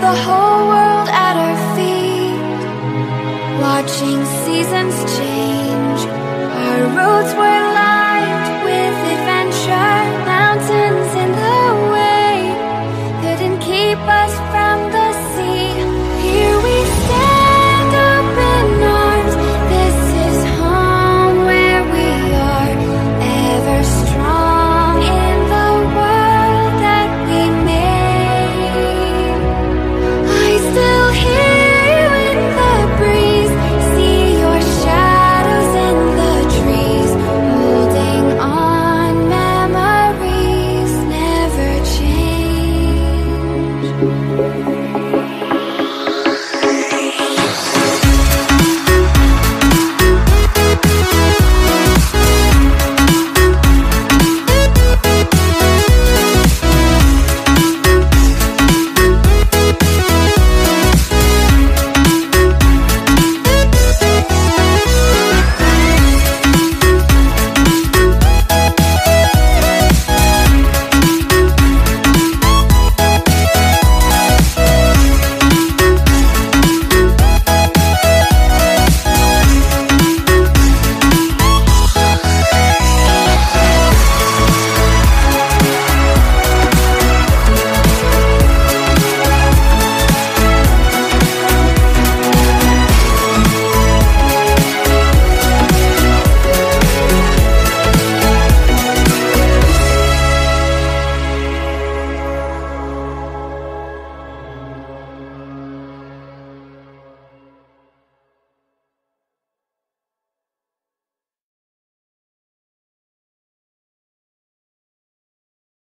the whole world at our feet Watching seasons change